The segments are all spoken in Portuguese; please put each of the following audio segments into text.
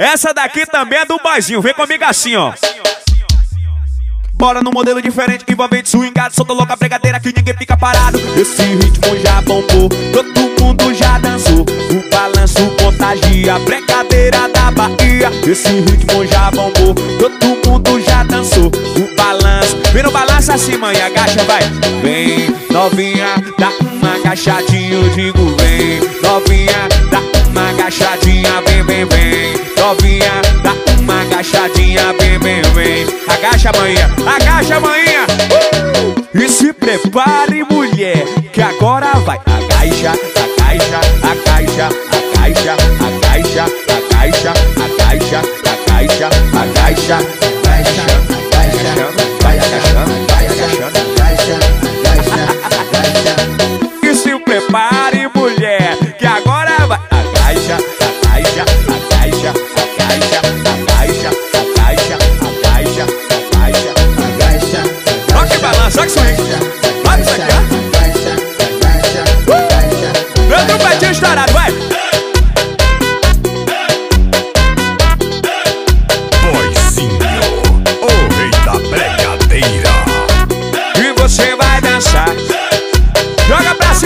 Essa daqui também é do boizinho, vem comigo assim, ó. Bora num modelo diferente, envolvente swingado, solta louca pregadeira que ninguém fica parado. Esse ritmo já bombou, todo mundo já dançou. O balanço contagia, brincadeira da Bahia. Esse ritmo já bombou, todo mundo já dançou. O balanço, vem no balanço assim, mãe, agacha, vai. Vem, novinha, dá uma agachadinha, eu digo vem. Novinha, dá uma agachadinha, vem, vem, vem. Novinha, dá uma agachadinha, vem, vem, vem. Agacha, manhã, agacha, manhã. Uh! E se prepare, mulher, que agora vai. Agacha, agacha, agacha, agacha, agacha, agacha, agacha, agacha, agacha, agacha,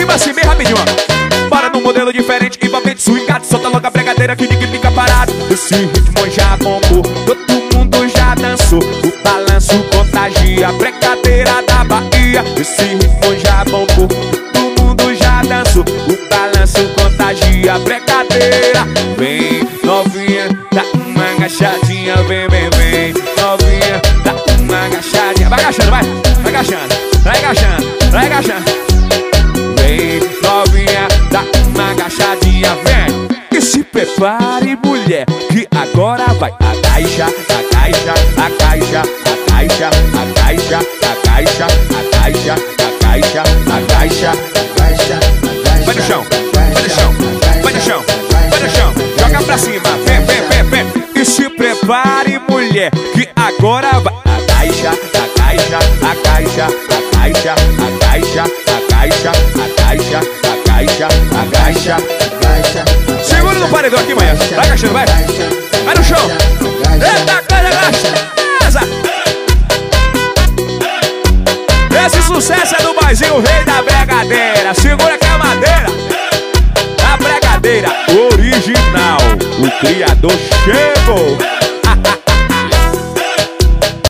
cima assim bem rapidinho, ó. Bora num modelo diferente, envolvente swingado, solta logo a pregadeira que ninguém fica parado. Esse ritmo já bombou, todo mundo já dançou. O balanço contagia, a brincadeira da Bahia. Esse ritmo já bombou, todo mundo já dançou. O balanço contagia, a brincadeira. Vem, novinha, dá uma agachadinha, vem, vem, vem. Novinha, dá uma agachadinha. Vai agachando, vai, vai agachando, vai agachando, vai agachando. Prepare, mulher, que agora vai. Agacha, agacha, agacha, agacha, agacha, agacha, agacha, agacha, agacha, agacha. Vai no chão, vai no chão, vai no chão, vai no chão. Joga pra cima, vem, vem, vem, vem. E se prepare, mulher, que agora vai. Agacha, agacha, agacha, agacha, agacha, agacha, agacha, agacha, agacha, agacha. Segura no paredão aqui. Vai agachando, vai. Vai no chão. Eita, coisa gostosa. Esse sucesso é do boizinho, o rei da bregadeira. Segura que é a madeira. A bregadeira original. O criador chegou.